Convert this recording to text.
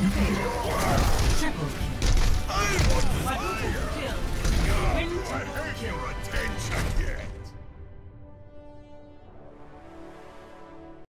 Hey.